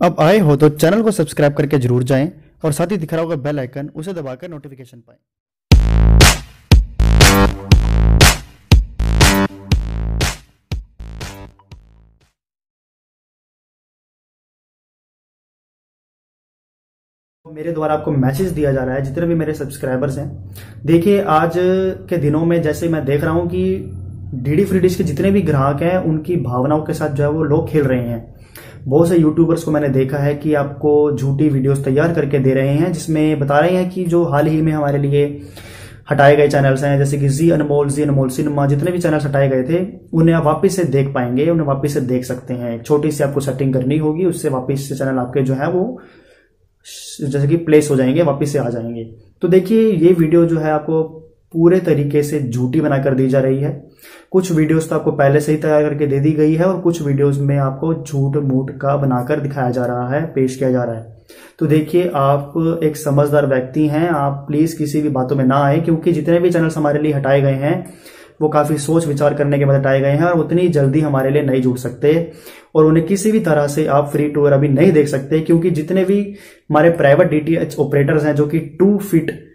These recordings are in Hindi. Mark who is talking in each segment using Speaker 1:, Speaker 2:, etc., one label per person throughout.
Speaker 1: अब आए हो तो चैनल को सब्सक्राइब करके ज़रूर जाएँ और साथ ही दिख रहा होगा बेल आइकन, उसे दबाकर नोटिफिकेशन पाएँ। मेरे द्वारा आपको मैसेज दिया जा रहा है, जितने भी मेरे सब्सक्राइबर्स हैं। देखिए, आज के दिनों में जैसे मैं देख रहा हूँ कि डीडी फ्री डिश के जितने भी ग्राहक हैं, उनकी भावनाओं के साथ जो है वो लोग खेल रहे हैं। बहुत से यूट्यूबर्स को मैंने देखा है कि आपको झूठी वीडियोस तैयार करके दे रहे हैं, जिसमें बता रहे हैं कि जो हाल ही में हमारे लिए हटाए गए चैनल्स हैं, जैसे कि जी अनमोल जी अनमोल सिनेमा जितने भी चैनल्स हटाए गए थे, उन्हें आप वापस से देख पाएँगे, उन्हें वापस से देख सकते हैं। छोटी सी आपको सेटिंग करनी होगी, उससे वापस से चैनल आपके जो है वो जैसे कि प्लेस हो जाएँगे, वापस से आ जाएँगे। तो देखिए, ये वीडियो जो है आपको पूरे तरीके से झूठी बनाकर दी जा रही है। कुछ वीडियोस तो आपको पहले से ही तैयार करके दे दी गई है और कुछ वीडियोस में आपको झूठ मूठ का बनाकर दिखाया जा रहा है, पेश किया जा रहा है। तो देखिए, आप एक समझदार व्यक्ति हैं, आप प्लीज़ किसी भी बातों में ना आए, क्योंकि जितने भी चैनल्स हमारे लिए हटाए गए हैं, वो काफ़ी सोच विचार करने के बाद हटाए गए हैं और उतनी जल्दी हमारे लिए नहीं जुड़ सकते और उन्हें किसी भी तरह से आप फ्री टूर अभी नहीं देख सकते, क्योंकि जितने भी हमारे प्राइवेट डीटीएच ऑपरेटर्स हैं, जो कि टू फीट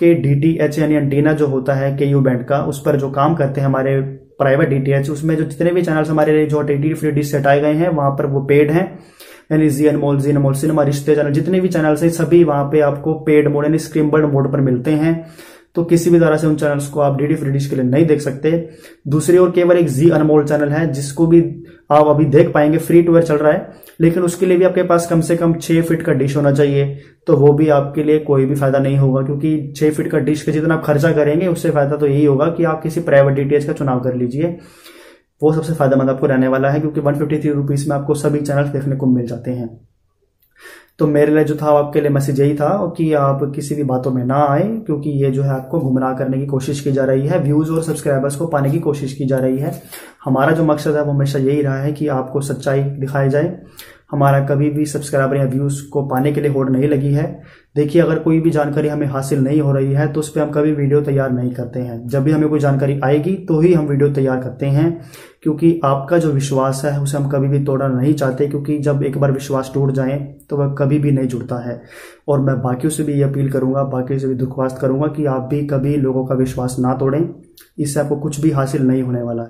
Speaker 1: के डीटीएच यानी एंटीना जो होता है के यू बैंड का, उस पर जो काम करते हैं हमारे प्राइवेट डीटीएच उसमें जो जितने भी चैनल्स हमारे जो टीटी फ्री डिश हटाए गए हैं, वहाँ पर वो पेड हैं। यानी जी अनमोल जी अनमोल सिनेमा रिश्ते चैनल जितने भी चैनल्स हैं, सभी वहाँ पे आपको पेड मोड यानी स्क्रीमबर्ड मोड पर मिलते हैं। तो किसी भी तरह से उन चैनल्स को आप डीडी फ्री डिश के लिए नहीं देख सकते। दूसरी ओर केवल एक जी अनमोल चैनल है, जिसको भी आप अभी देख पाएँगे फ्री टू चल रहा है, लेकिन उसके लिए भी आपके पास कम से कम छह फीट का डिश होना चाहिए तो वो भी आपके लिए कोई भी फ़ायदा नहीं होगा, क्योंकि छह फीट का डिश का जितना आप खर्चा करेंगे, उससे फ़ायदा तो यही होगा कि आप किसी प्राइवेट डीटीएच का चुनाव कर लीजिए। वो सबसे फ़ायदेमंद आपको रहने वाला है, क्योंकि वन फिफ्टी में आपको सभी चैनल देखने को मिल जाते हैं। तो मेरे लिए जो था आपके लिए मैसेज यही था कि आप किसी भी बातों में ना आए, क्योंकि ये जो है आपको गुमराह करने की कोशिश की जा रही है व्यूज़ और सब्सक्राइबर्स को पाने की कोशिश की जा रही है। हमारा जो मकसद है, वो हमेशा यही रहा है कि आपको सच्चाई दिखाई जाए। हमारा कभी भी सब्सक्राइबर या व्यूज़ को पाने के लिए होड़ नहीं लगी है। देखिए, अगर कोई भी जानकारी हमें हासिल नहीं हो रही है तो उस पर हम कभी वीडियो तैयार नहीं करते हैं। जब भी हमें कोई जानकारी आएगी तो ही हम वीडियो तैयार करते हैं। क्योंकि आपका जो विश्वास है, उसे हम कभी भी तोड़ना नहीं चाहते, क्योंकि जब एक बार विश्वास टूट जाए तो वह कभी भी नहीं जुड़ता है। और मैं बाकियों से भी ये अपील करूँगा बाकी से भी दुखवास्त करूँगा कि आप भी कभी लोगों का विश्वास ना तोड़ें। इससे आपको कुछ भी हासिल नहीं होने वाला है।